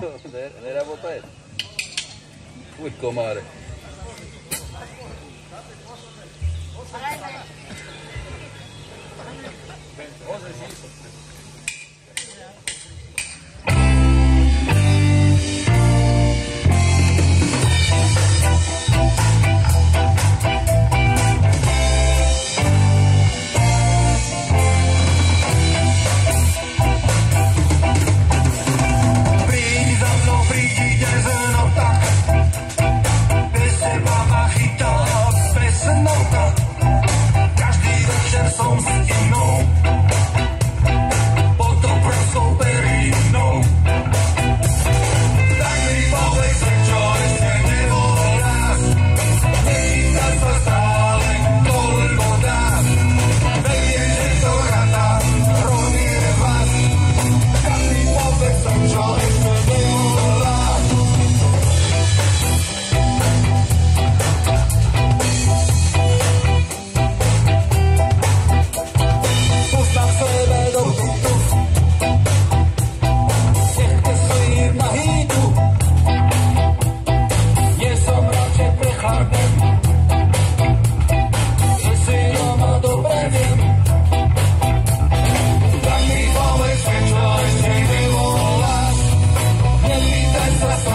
Non era botar. Uy, comadre. Gracias.